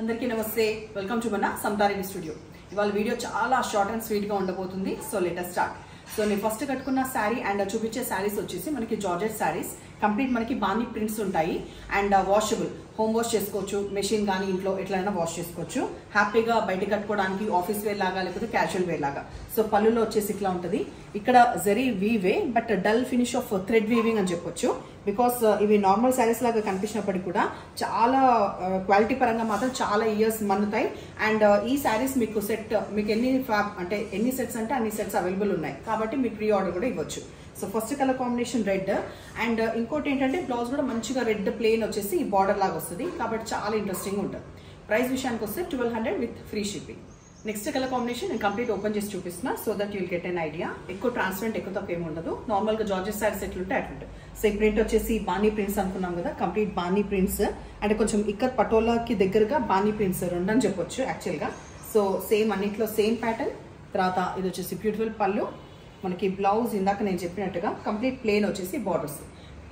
అందరికీ నమస్తే. Welcome to మన సంతారిణి స్టూడియో ఇవాళ వీడియో చాలా షార్ట్ అండ్ స్వీట్గా ఉండబోతుంది. సో లెటర్ స్టార్ట్ సో నేను ఫస్ట్ కట్టుకున్న శారీ అండ్ uh, చూపించే శారీస్ వచ్చేసి మనకి జార్జెట్ శారీస్ కంప్లీట్ మనకి బాంది ప్రింట్స్ ఉంటాయి. అండ్ వాషబుల్ హోమ్ వాష్ చేసుకోవచ్చు. మెషిన్ కానీ ఇంట్లో ఎట్లయినా వాష్ చేసుకోవచ్చు. హ్యాపీగా బయట కట్టుకోవడానికి ఆఫీస్ వేర్ లాగా లేకపోతే క్యాజువల్ వేర్ లాగా. సో పళ్ళులో వచ్చేసి ఇట్లా ఉంటుంది. ఇక్కడ zari weave but dull finish of thread weaving అని చెప్పొచ్చు. బికాస్ uh, ఇవి నార్మల్ శారీస్ లాగా కనిపించినప్పటికీ కూడా చాలా uh, క్వాలిటీ పరంగా మాత్రం చాలా ఇయర్స్ మన్నుతాయి. అండ్ ఈ శారీస్ మీకు సెట్ మీకు ఎన్ని అంటే ఎన్ని సెట్స్ అంటే అన్ని సెట్స్ అవైలబుల్ ఉన్నాయి. కాబట్టి మీరు ప్రీ ఆర్డర్ కూడా ఇవ్వచ్చు. So first colour combination red and ఇంకోటి ఏంటంటే బ్లౌజ్ కూడా మంచిగా రెడ్ ప్లేన్ వచ్చేసి బార్డర్ లాగా వస్తుంది. కాబట్టి చాలా ఇంట్రెస్టింగ్ ఉంటుంది. ప్రైస్ విషయానికి వస్తే twelve hundred with free shipping next colour combination నేను కంప్లీట్ ఓపెన్ చేసి చూపిస్తున్నా so that you'll get an idea ఎక్కువ ట్రాన్స్పరెంట్ ఎక్కువ తక్కువ ఏమి ఉండదు. నార్మల్గా జార్జెస్ సారీస్ ఎట్లుంటే అట్లుంటాయి సో ఈ ప్రింట్ వచ్చేసి బానీ ప్రింట్స్ అనుకున్నాం కదా కంప్లీట్ బానీ ప్రింట్స్ అంటే కొంచెం ఇక్కత్ పటోలాకి దగ్గరగా బానీ ప్రింట్స్ రెండు అని చెప్పొచ్చు యాక్చువల్గా. సో సేమ్ అన్నిట్లో సేమ్ ప్యాటర్న్ తర్వాత ఇది వచ్చేసి బ్యూటిఫుల్ పళ్ళు. మనకి బ్లౌజ్ ఇందాక నేను చెప్పినట్టుగా కంప్లీట్ ప్లేన్ వచ్చేసి బార్డర్స్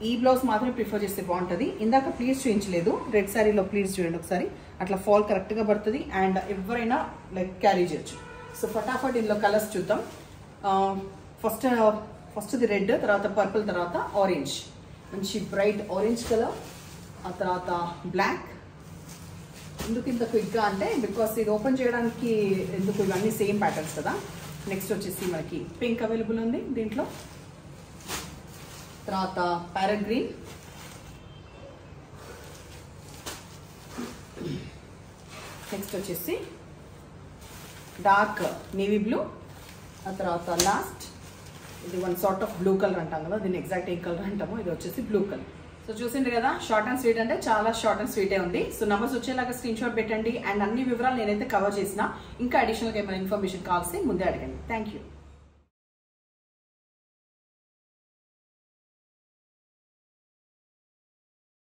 ఈ బ్లౌజ్ మాత్రమే ప్రిఫర్ చేస్తే బాగుంటుంది. ఇందాక ప్లీజ్ చూపించలేదు రెడ్ శారీలో ప్లీజ్ చూడండి ఒకసారి. అట్లా ఫాల్ కరెక్ట్గా పడుతుంది అండ్ ఎవరైనా లైక్ క్యారీ చేయొచ్చు. సో ఫటాఫట్ ఇందులో కలర్స్ చూద్దాం. ఫస్ట్ ఫస్ట్ది రెడ్ తర్వాత పర్పుల్ తర్వాత ఆరెంజ్ మంచి బ్రైట్ ఆరెంజ్ కలర్ ఆ తర్వాత బ్లాక్ ఎందుకు ఇంత క్విక్గా అంటే బికాస్ ఇది ఓపెన్ చేయడానికి ఎందుకు ఇవన్నీ సేమ్ ప్యాటర్న్స్ కదా. నెక్స్ట్ వచ్చేసి మనకి పింక్ అవైలబుల్ ఉంది దీంట్లో. తర్వాత ప్యారెట్ గ్రీన్ నెక్స్ట్ వచ్చేసి డార్క్ నేవీ బ్లూ ఆ తర్వాత లాస్ట్ ఇది one sort of blue colour అంటాం కదా దీన్ని ఎగ్జాక్ట్ ఏం కలర్ అంటామో ఇది వచ్చేసి బ్లూ కలర్ సో చూసిండ్రు కదా షార్ట్ అండ్ స్వీట్ అంటే చాలా షార్ట్ అండ్ స్వీటే ఉంది. సో నంబర్స్ వచ్చేలాగా స్క్రీన్ షాట్ పెట్టండి. అండ్ అన్ని వివరాలు నేనైతే కవర్ చేసిన. ఇంకా అడిషనల్గా ఏమైనా ఇన్ఫర్మేషన్ కావాల్సి ముందే అడగండి. Thank you